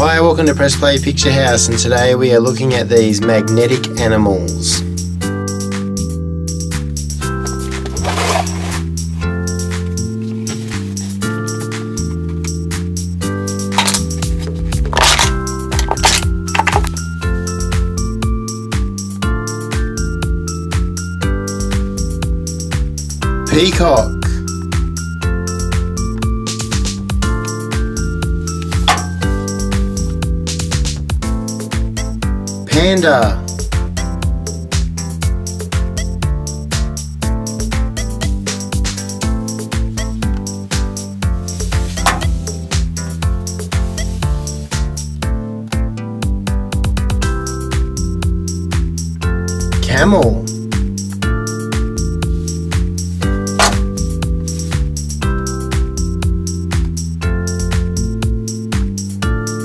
Hi, welcome to Press Play Picture House, and today we are looking at these magnetic animals. Peacock Panda. Camel.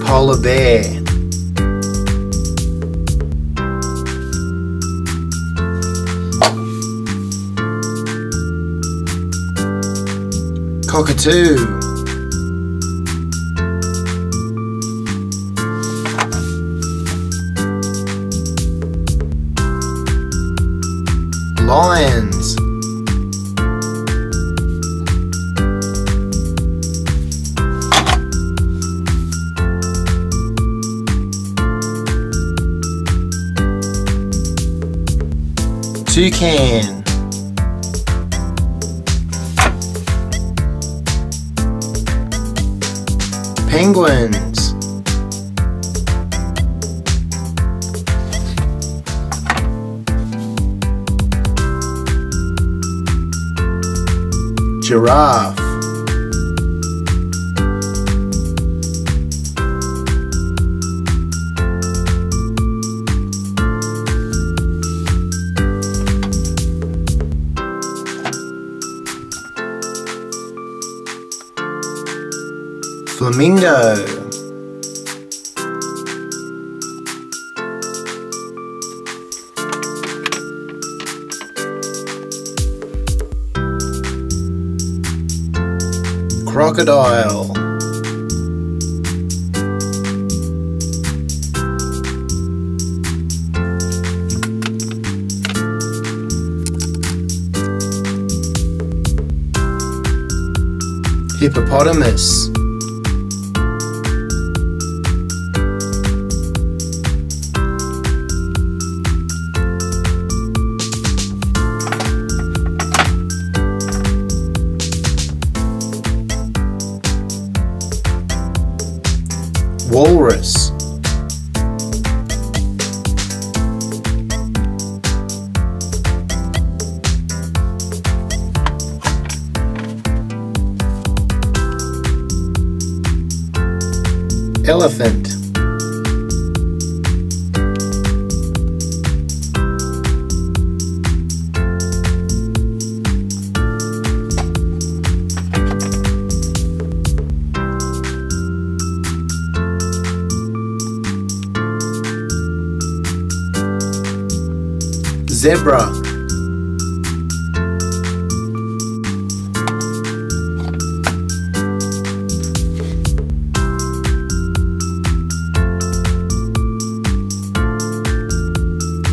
Polar bear Cockatoo. Lions. Toucan Penguins. Giraffe Flamingo. Crocodile. Hippopotamus Walrus. Elephant Zebra.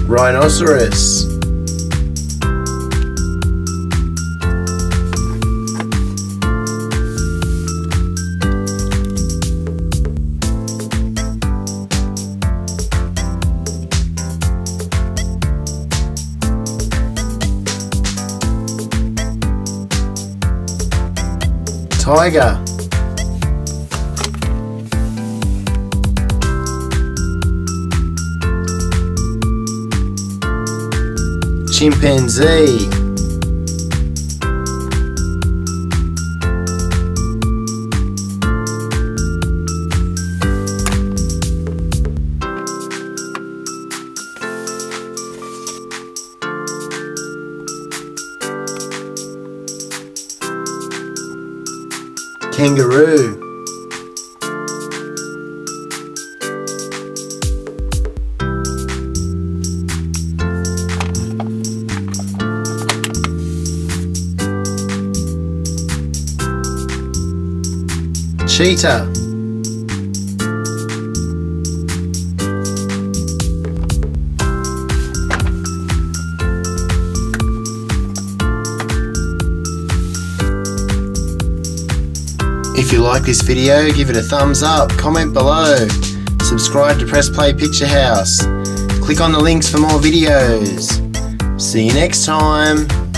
Rhinoceros Tiger. Chimpanzee Kangaroo. Cheetah If you like this video, give it a thumbs up, comment below, subscribe to Press Play Picture House, click on the links for more videos. See you next time.